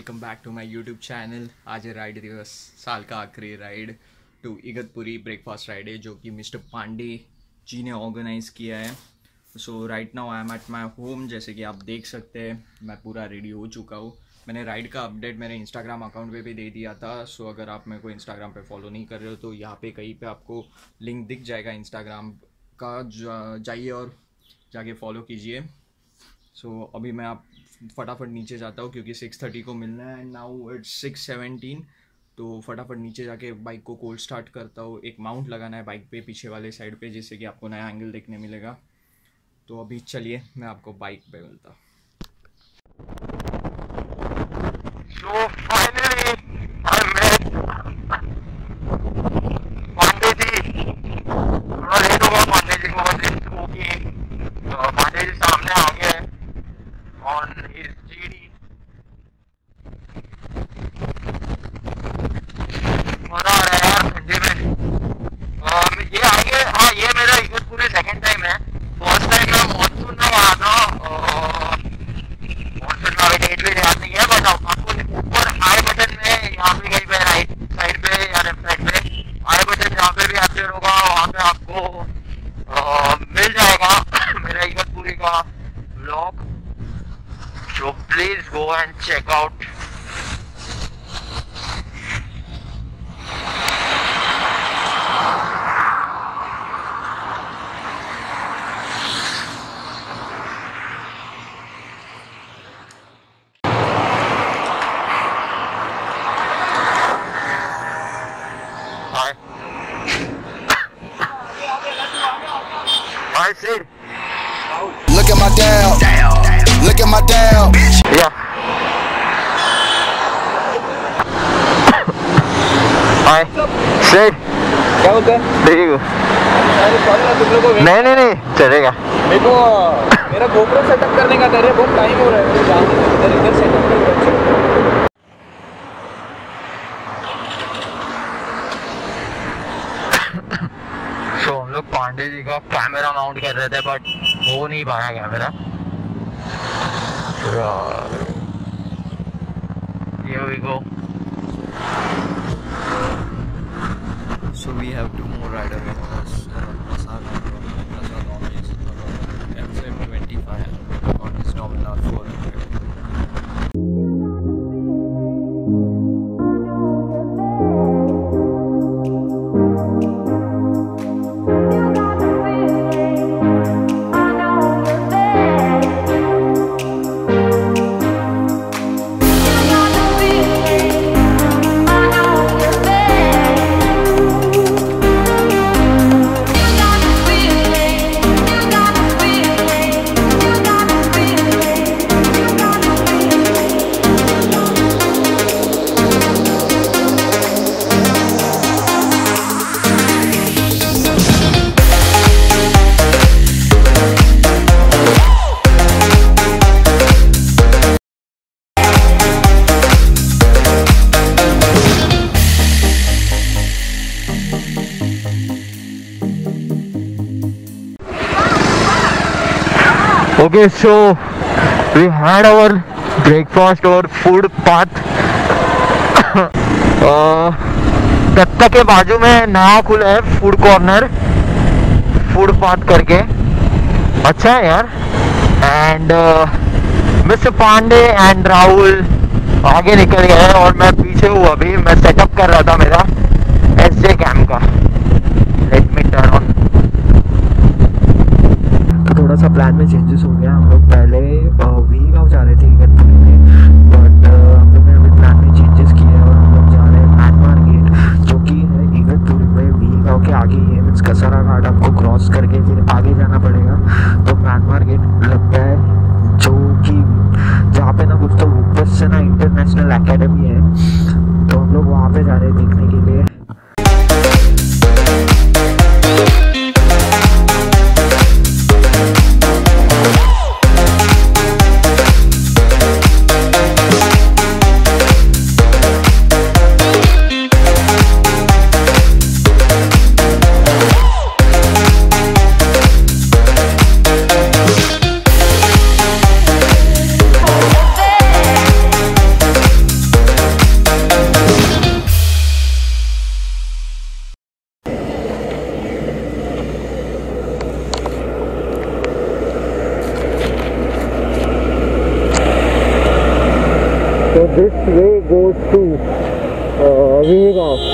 Welcome back to my YouTube channel आज है ride दिवस साल का आखिरी ride to Igatpuri breakfast ride है जो कि मिस्टर पांडे जी ने ऑर्गेनाइज़ किया है। So right now I am at my home जैसे कि आप देख सकते हैं मैं पूरा रेडी हो चुका हूँ। मैंने राइड का अपडेट मेरे इंस्टाग्राम अकाउंट पे भी दे दिया था। सो so, अगर आप मेरे को इंस्टाग्राम पे फॉलो नहीं कर रहे हो तो यहाँ पे कहीं पे आपको लिंक दिख जाएगा इंस्टाग्राम का। जाइए और जाके फॉलो कीजिए। सो so, अभी मैं आप फटाफट नीचे जाता हूँ क्योंकि सिक्स थर्टी को मिलना है and now it's six seventeen तो फटाफट नीचे जाके बाइक को कोल्ड स्टार्ट करता हूँ। एक माउंट लगाना है बाइक पे, पीछे वाले साइड पे, जिससे कि आपको नया एंगल देखने मिलेगा। तो अभी चलिए, मैं आपको बाइक पे मिलता So finally, I met Pandey ji थोड़ा लेट होगा पांडे जी को बस क्योंकि पांडे जी सामने आ गए ऑन हिज जीडी मज़ा आ रहा है यार ठंडे में अम, ये आगे हाँ ये मेरा इगतपुरी सेकंड टाइम है फ़र्स्ट टाइम मैं मानसून में आया था अ, मॉन्सून का अभी डेट भी याद नहीं है बट आपको ऊपर आई बटन में यहाँ पे कहीं पे राइट साइड पे या लेफ़्ट साइड पे आई बटन जहाँ पे भी आपके होगा वहाँ पे आपको अ, मिल जाएगा मेरा इगतपुरी का blog so please go and check out Hi. Hi, Sid. Look at my dad. Look at my dad. Yeah. Hi. Sid. क्या बोलते हैं? है को नहीं नहीं नहीं चलेगा। को मेरा गोप्रो सेटअप करने का था रे बहुत टाइम हो रहा है। जाने इधर इधर सेटअप कर सो हम लोग पांडे जी का कैमरा माउंट कर रहे थे बट हो नहीं पाया camera Here we go. So we have two more rider with us, uh, Prasad and. Prasad uh, FZ25 on his Dominar 400. So we had our breakfast or food path. uh, Datta के बाजू में नया खुला है food corner food path करके। अच्छा है यार। And mister Pandey and Rahul आगे निकल गए और मैं पीछे हूँ अभी मैं सेटअप कर रहा था मेरा। This way goes to uh, Vinegar.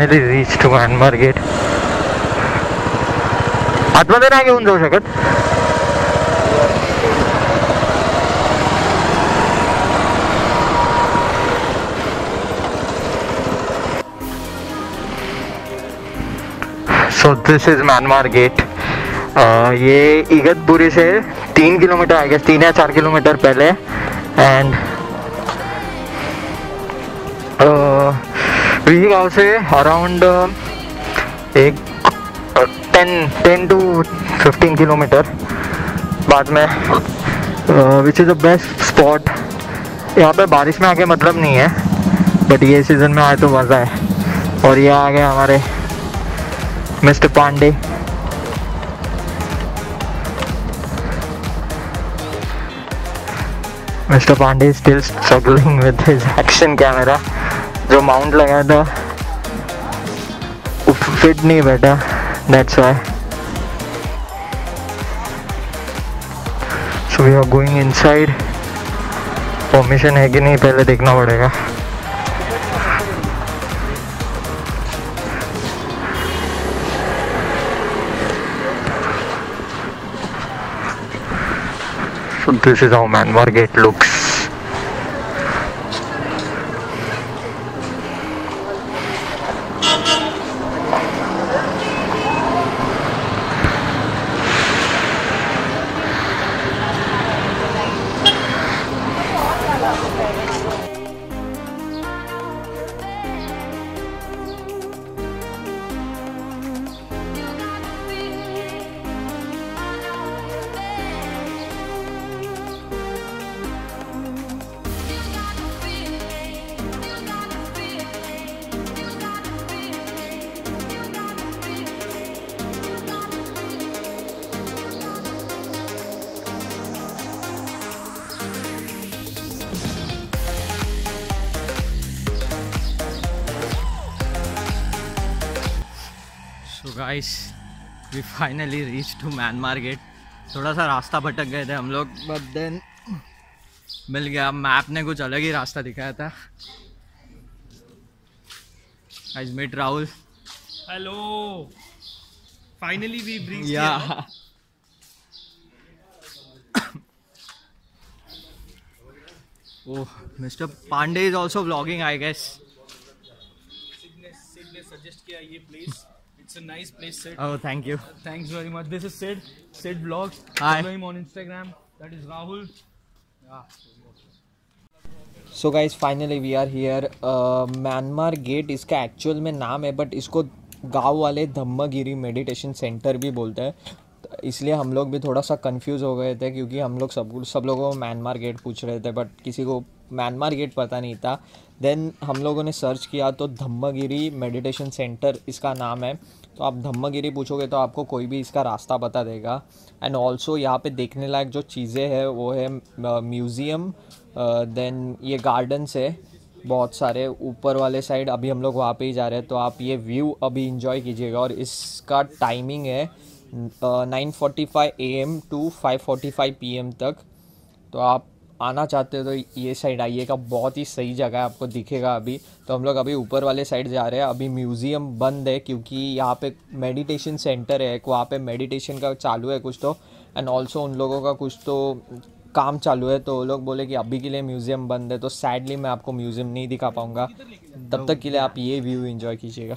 Finally reached to Myanmar gate. आतमध्ये नाही घेऊन जाऊ शकत. सो दिस इज़ गेट ये इगतपुरी से तीन किलोमीटर आई गेस तीन या चार किलोमीटर पहले. एंड वी गाँव से अराउंड एक ten ten to fifteen kilometre बाद में which is the best spot यहाँ पे बारिश में आके मतलब नहीं है बट ये सीज़न में आए तो मज़ा है। और ये आ गए हमारे mister Pandey. Mister Pandey still struggling with his action camera जो माउंट लगाया था, वो फिट नहीं बैठा that's why so we are going inside permission है कि नहीं, पहले देखना पड़ेगा। So this is how Myanmar gate looks. Guys we finally reach to Myanmar gate थोड़ा सा रास्ता भटक गए थे हम लोग। बट देन मिल गया। मैप ने कुछ अलग ही रास्ता दिखाया था। आज meet Rahul Hello. Finally, we've reached या. ओह mister Pandey is also vlogging I guess Sid ne, Sid ne suggest किया ये place. It's a nice place, Sid. Oh thank you Thanks very much. This is Sid. Sid Vlogs. Hi. Follow him on Instagram. That is Rahul. Yeah. So guys finally we are here Myanmar gate इसका actual में नाम है but इसको गाँव वाले Dhammagiri meditation centre भी बोलते हैं तो इसलिए हम लोग भी थोड़ा सा कंफ्यूज हो गए थे क्योंकि हम लोग सब सब लोगों को म्यांमार गेट पूछ रहे थे बट किसी को म्यांमार गेट पता नहीं था देन हम लोगों ने सर्च किया तो धम्मगिरी मेडिटेशन सेंटर इसका नाम है तो आप धम्मगिरी पूछोगे तो आपको कोई भी इसका रास्ता बता देगा। एंड ऑल्सो यहाँ पे देखने लायक जो चीज़ें हैं, वो है म्यूज़ियम देन ये गार्डन्स है, बहुत सारे ऊपर वाले साइड अभी हम लोग वहाँ पे ही जा रहे हैं तो आप ये व्यू अभी इंजॉय कीजिएगा। और इसका टाइमिंग है nine forty five A M to five forty five P M तक तो आप आना चाहते हो तो ये साइड आइएगा बहुत ही सही जगह है, आपको दिखेगा अभी। तो हम लोग अभी ऊपर वाले साइड जा रहे हैं, अभी म्यूज़ियम बंद है, क्योंकि यहाँ पे मेडिटेशन सेंटर है वहाँ पे मेडिटेशन का चालू है कुछ तो एंड ऑल्सो उन लोगों का कुछ तो काम चालू है तो वो लोग बोले कि अभी के लिए म्यूज़ियम बंद है तो सैडली मैं आपको म्यूज़ियम नहीं दिखा पाऊँगा। तब तक के लिए आप ये व्यू इन्जॉय कीजिएगा।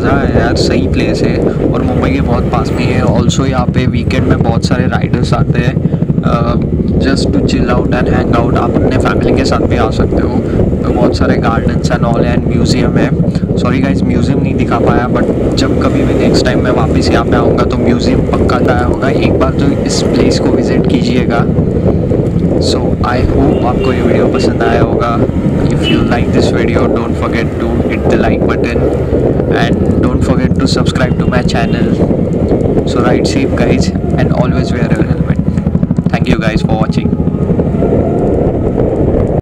मज़ा है यार, सही प्लेस है और मुंबई के बहुत पास में है ऑल्सो यहाँ पे वीकेंड में बहुत सारे राइडर्स आते हैं। Just to chill out and hang out आप अपने फैमिली के साथ भी आ सकते हो। तो बहुत सारे gardens and all and museum है। सॉरी गाइज़ म्यूज़ियम नहीं दिखा पाया बट जब कभी भी नेक्स्ट टाइम मैं वापस यहाँ पे आऊँगा तो म्यूज़ियम पक्का लाया होगा। एक बार तो इस प्लेस को विज़िट कीजिएगा। सो आई होप आपको ये वीडियो पसंद आया होगा। If you like this video don't forget to hit the like button and don't forget to subscribe to my channel. So ride safe guys and always wear a helmet. Thank you guys for watching.